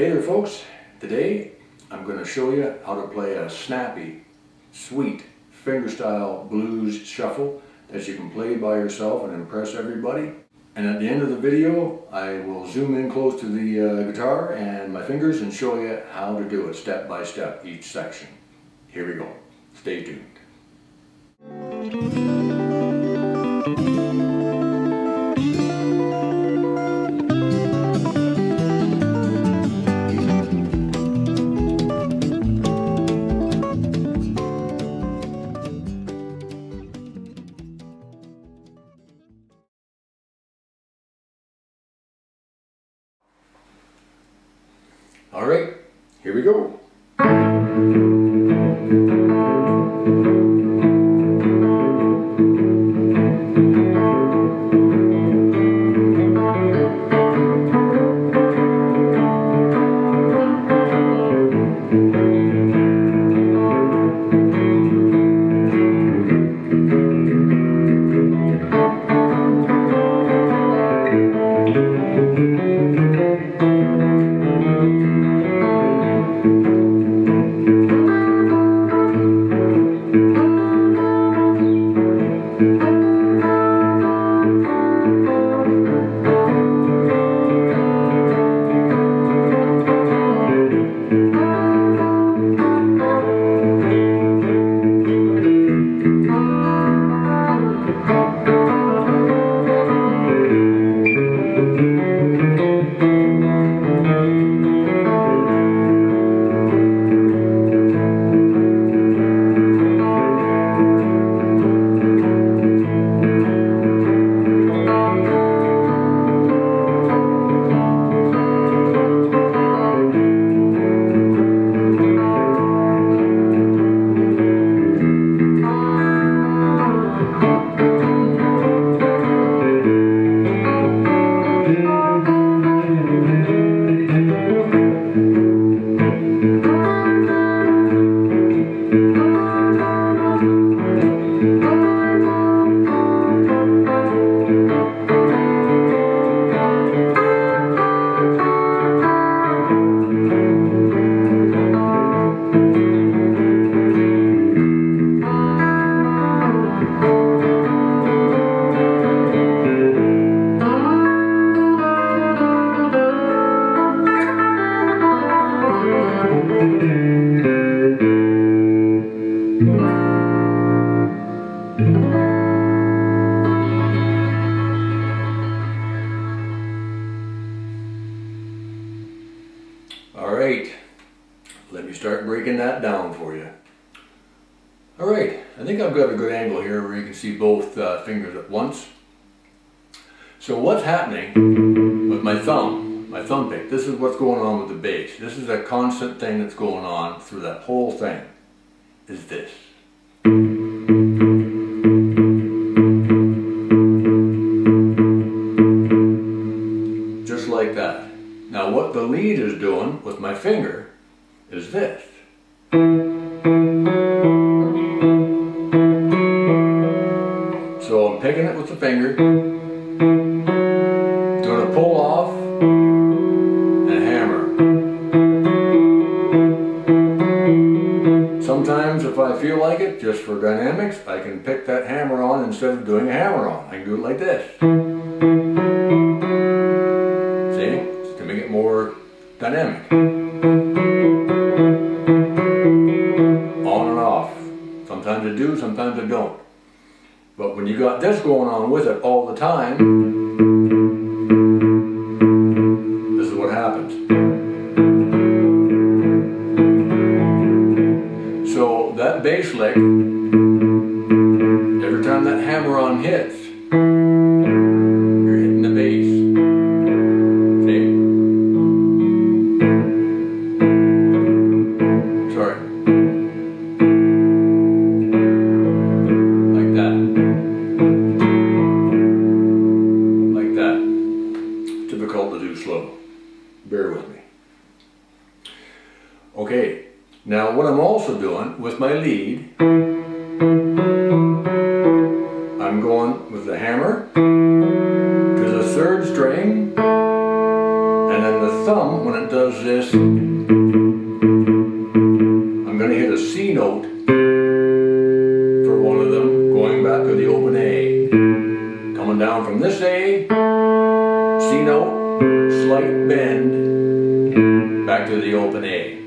Hey there folks, today I'm going to show you how to play a snappy, sweet, fingerstyle blues shuffle that you can play by yourself and impress everybody. And at the end of the video I will zoom in close to the uh, guitar and my fingers and show you how to do it step by step each section. Here we go. Stay tuned. We go. Down for you. All right, I think I've got a good angle here where you can see both uh, fingers at once. So what's happening with my thumb, my thumb pick, this is what's going on with the bass. This is a constant thing that's going on through that whole thing, is this. Just like that. Now what the lead is doing with my finger is this. Finger, doing a pull off, and a hammer. Sometimes if I feel like it, just for dynamics, I can pick that hammer on instead of doing a hammer on. I can do it like this. See? Just to make it more dynamic. On and off. Sometimes I do, sometimes I don't. But when you got this going on with it all the time, this is what happens. So that bass lick, every time that hammer-on hits, to the open A. Coming down from this A, C note, slight bend, back to the open A.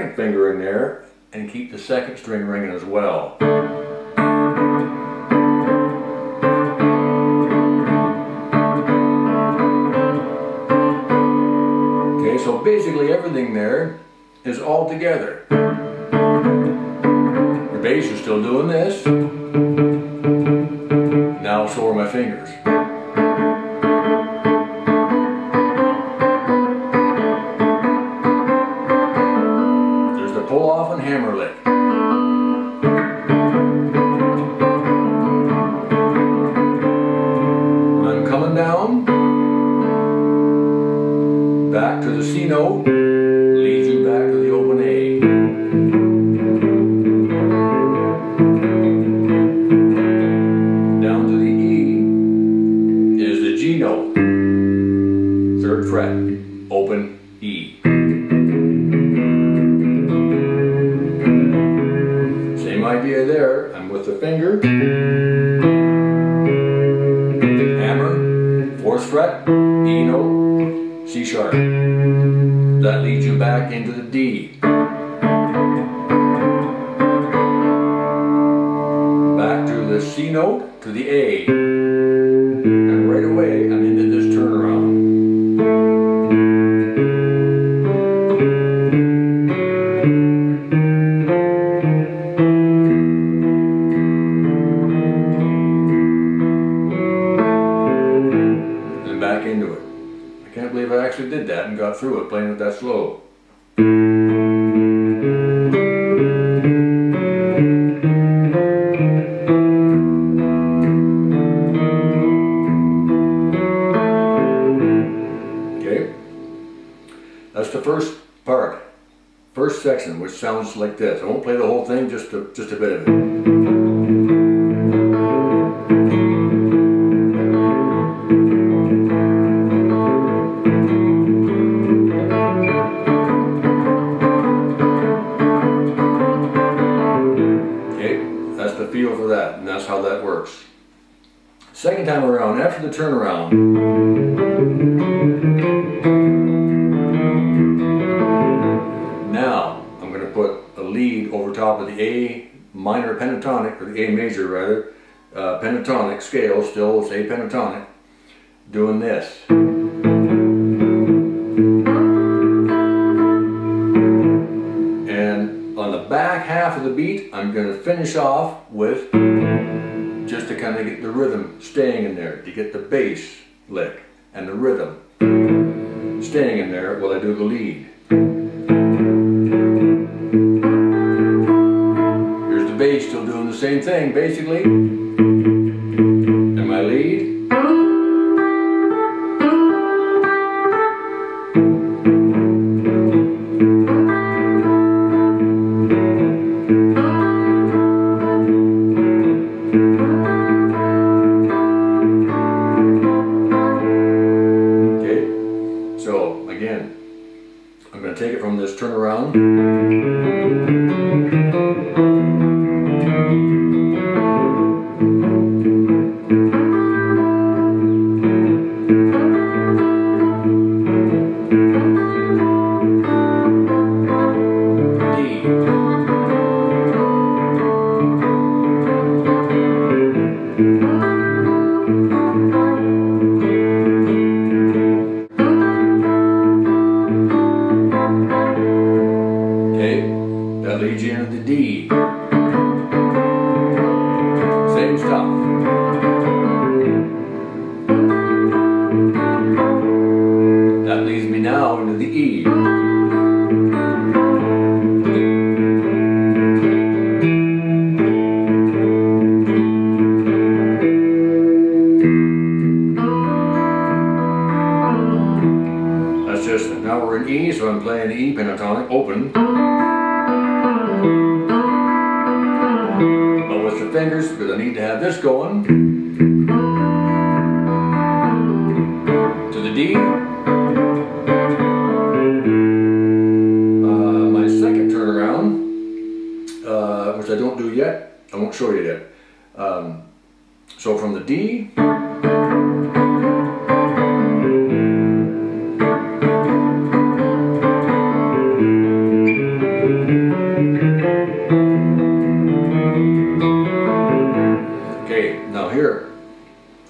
second finger in there and keep the second string ringing as well. Okay, so basically everything there is all together. Your bass is still doing this. Now so are my fingers. Same idea there, I'm with the finger, hammer, fourth fret, E note, C sharp. That leads you back into the D. Back to the C note, to the A. actually did that and got through it playing it that slow. Okay? That's the first part. First section, which sounds like this. I won't play the whole thing, just a, just a bit of it. Rather, uh, pentatonic scale, still it's pentatonic, doing this. And on the back half of the beat, I'm going to finish off with just to kind of get the rhythm staying in there, to get the bass lick and the rhythm staying in there while I do the lead. The same thing basically. Show you yet. Um, so from the D, Okay, now here,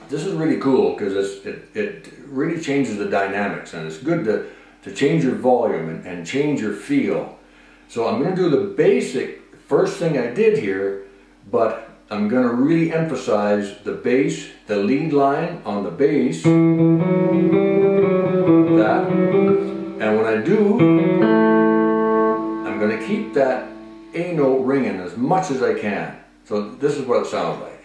this is really cool because it, it really changes the dynamics and it's good to, to change your volume and, and change your feel. So I'm going to do the basic first thing I did here, but I'm going to really emphasize the bass, the lead line on the bass, that, and when I do, I'm going to keep that A note ringing as much as I can. So this is what it sounds like.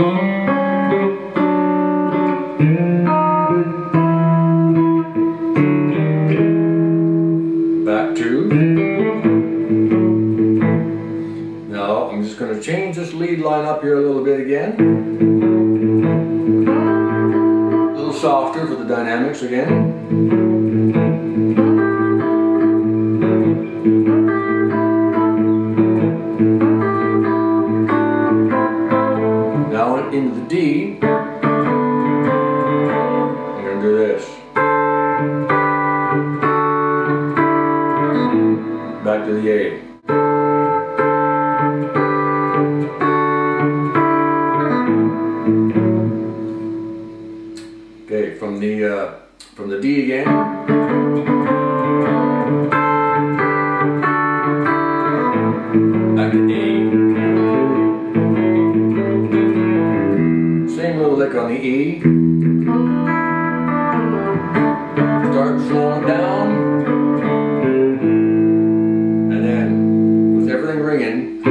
Back to. Now I'm just going to change this lead line up here a little bit again. A little softer for the dynamics again. D. I'm going to do this. Back to the A. Okay, from the uh, from the D again. Little lick on the E. Start slowing down. And then, with everything ringing,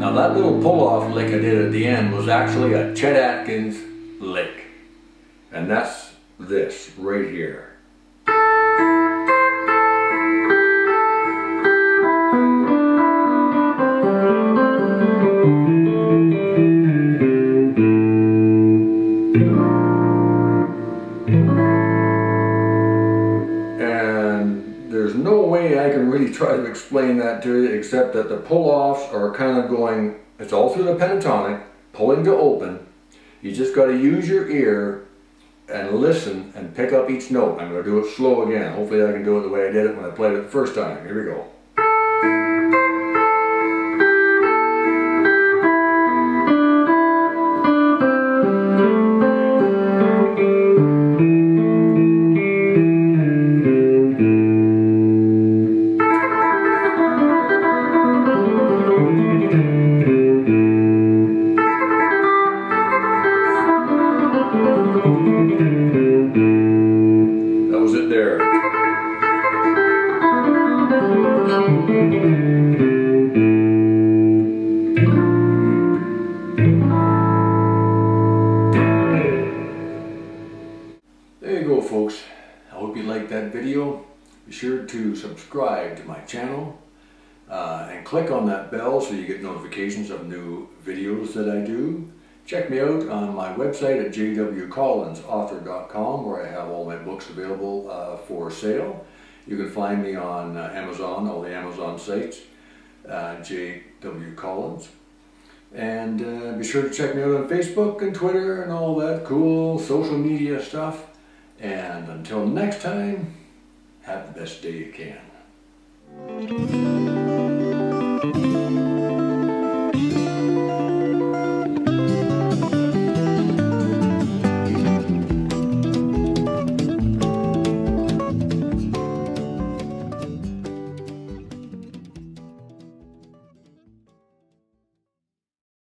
now that little pull-off lick I did at the end was actually a Chet Atkins lick. And that's this, right here. Explain that to you except that the pull-offs are kind of going, it's all through the pentatonic, pulling to open. You just got to use your ear and listen and pick up each note. I'm going to do it slow again. Hopefully I can do it the way I did it when I played it the first time. Here we go. My channel. Uh, and click on that bell so you get notifications of new videos that I do. Check me out on my website at jwcollinsauthor.com where I have all my books available uh, for sale. You can find me on uh, Amazon, all the Amazon sites, uh, J.W. Collins. And uh, be sure to check me out on Facebook and Twitter and all that cool social media stuff. And until next time, have the best day you can.